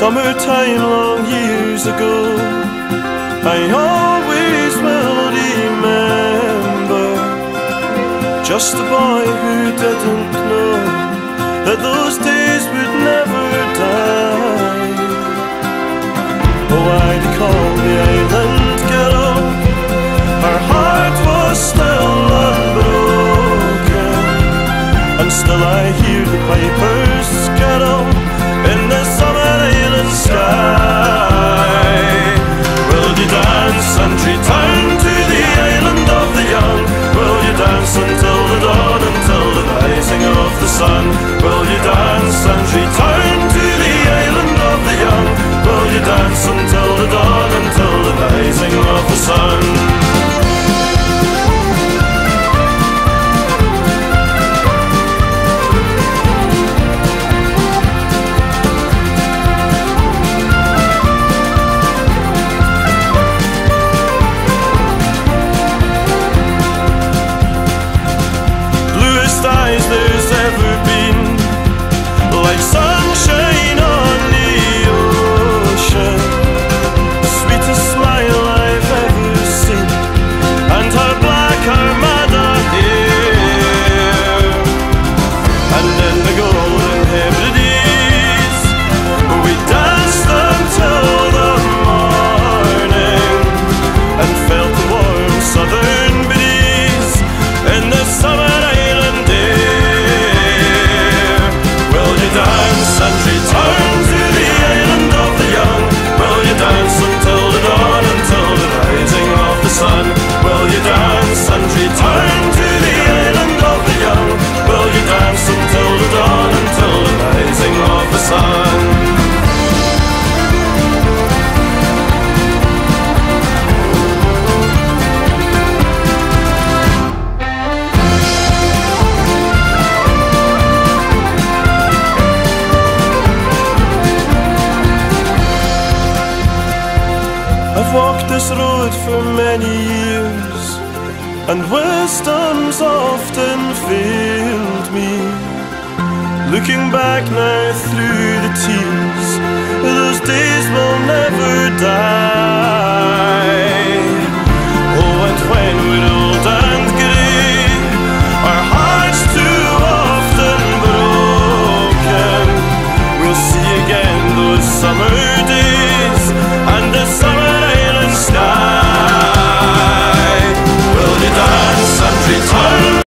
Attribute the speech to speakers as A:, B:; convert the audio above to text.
A: Summertime long years ago I always will remember Just a boy who didn't know That those days would never die Oh, I recall the island girl. Her heart was still unbroken And still I hear the piper summer. this road for many years, and wisdom's often failed me. Looking back now through the tears, those days will never die.